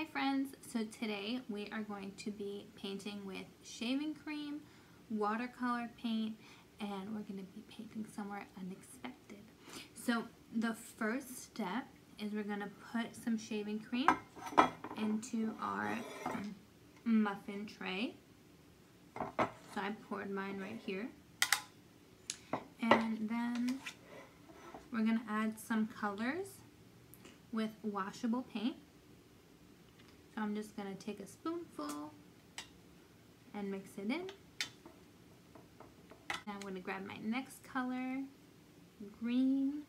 Hi friends, so today we are going to be painting with shaving cream, watercolor paint, and we're going to be painting somewhere unexpected. So the first step is we're going to put some shaving cream into our um, muffin tray. So I poured mine right here. And then we're going to add some colors with washable paint. I'm just going to take a spoonful and mix it in. Now I'm going to grab my next color, green.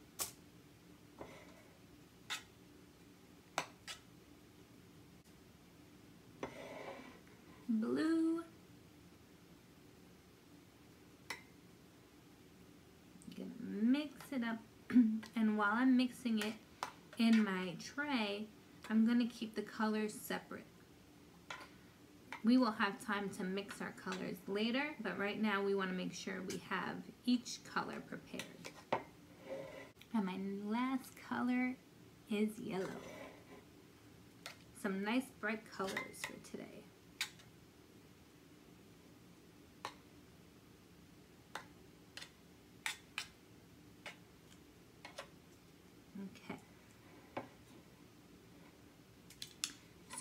Blue. I'm going to mix it up and while I'm mixing it in my tray, I'm going to keep the colors separate. We will have time to mix our colors later, but right now we want to make sure we have each color prepared. And my last color is yellow. Some nice bright colors for today.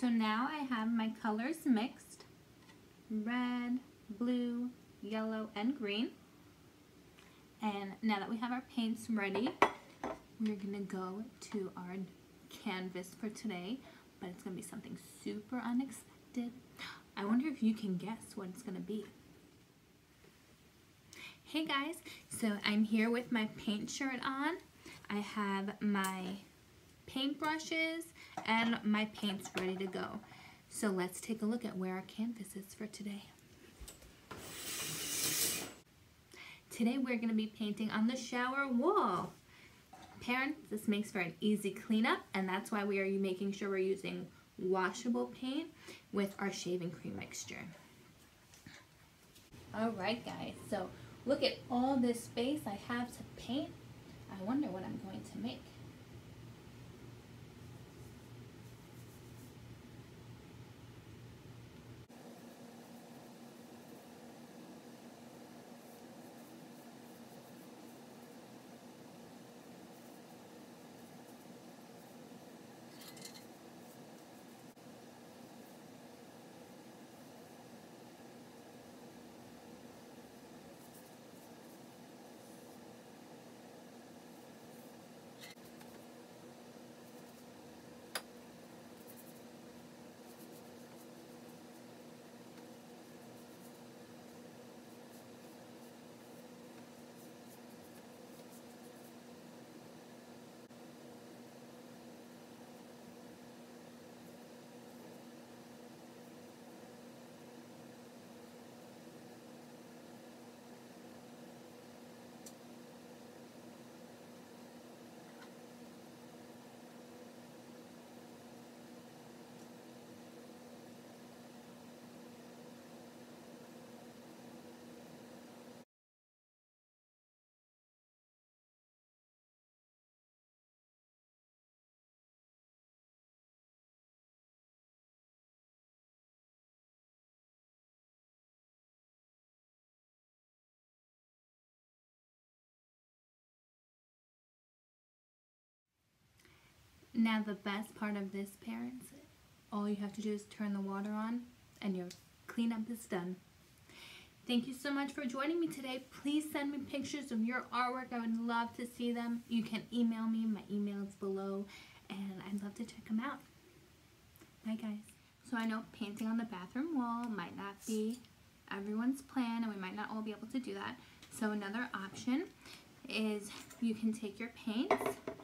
So now I have my colors mixed, red, blue, yellow, and green. And now that we have our paints ready, we're gonna go to our canvas for today, but it's gonna be something super unexpected. I wonder if you can guess what it's gonna be. Hey guys, so I'm here with my paint shirt on. I have my paintbrushes and my paint's ready to go. So let's take a look at where our canvas is for today. Today we're going to be painting on the shower wall. Parents, this makes for an easy cleanup and that's why we are making sure we're using washable paint with our shaving cream mixture. Alright guys, so look at all this space I have to paint. I wonder what I'm going to make. Now the best part of this, parents, all you have to do is turn the water on and your cleanup is done. Thank you so much for joining me today. Please send me pictures of your artwork. I would love to see them. You can email me. My email is below and I'd love to check them out. Bye guys. So I know painting on the bathroom wall might not be everyone's plan and we might not all be able to do that. So another option is you can take your paints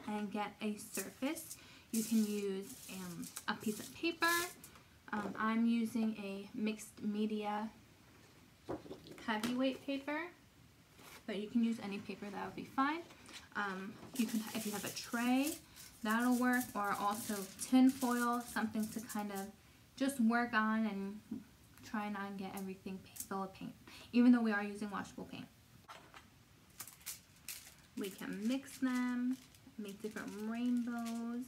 and get a surface. You can use um, a piece of paper. Um, I'm using a mixed media heavyweight paper, but you can use any paper, that would be fine. Um, you can, if you have a tray, that'll work, or also tin foil, something to kind of just work on and try not to get everything full of paint, even though we are using washable paint. We can mix them, make different rainbows.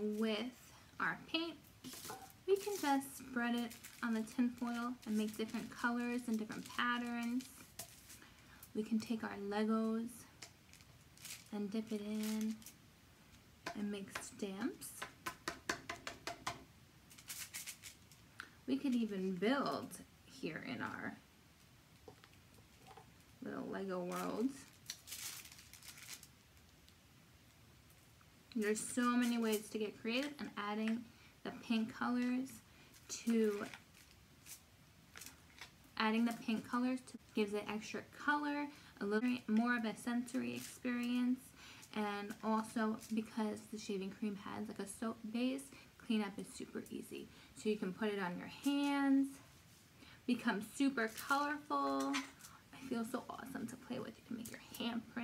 With our paint, we can just spread it on the tin foil and make different colors and different patterns. We can take our Legos and dip it in and make stamps. We could even build here in our little Lego worlds. There's so many ways to get creative and adding the pink colors to adding the pink colors to gives it extra color, a little more of a sensory experience, and also because the shaving cream has like a soap base, cleanup is super easy. So you can put it on your hands, become super colorful. I feel so awesome to play with. You can make your handprints